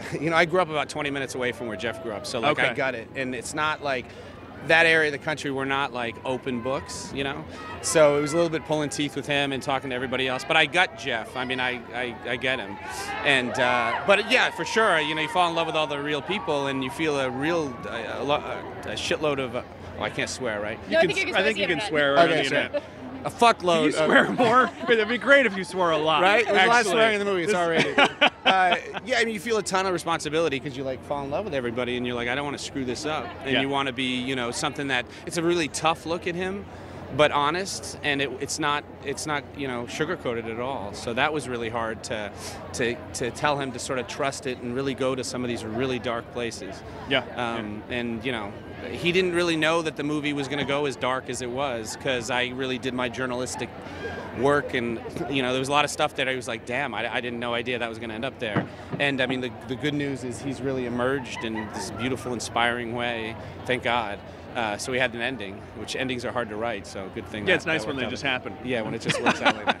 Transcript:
You know, I grew up about 20 minutes away from where Jeff grew up, so like I got it. And it's not like that area of the country we're not like open books, you know. So it was a little bit pulling teeth with him and talking to everybody else. But I got Jeff. I mean, I I, I get him. And uh, but yeah, for sure, you know, you fall in love with all the real people, and you feel a real a, a, a shitload of. Uh, oh, I can't swear, right? No, I can think you can s- I swear think you can swear on Okay, the sure. internet. A fuckload. Can you of- swear more? It'd be great if you swore a lot. right? There's a lot of swearing in the movie. It's already. uh, yeah, I mean, you feel a ton of responsibility because you like fall in love with everybody, and you're like, I don't want to screw this up, and Yeah. you want to be, you know, something that it's a really tough look at him, but honest, and it, it's not, it's not, you know, sugar coated at all. So that was really hard to, to, to tell him to sort of trust it and really go to some of these really dark places. Yeah. Um, And you know, he didn't really know that the movie was going to go as dark as it was because I really did my journalistic work, and you know, there was a lot of stuff that I was like, damn, I, I didn't no idea that was going to end up there. And I mean, the, the good news is he's really emerged in this beautiful, inspiring way. Thank God. Uh, so we had an ending, which endings are hard to write. So good thing. Yeah, that- it's nice when they out. just happen. Yeah, when it just works out like that.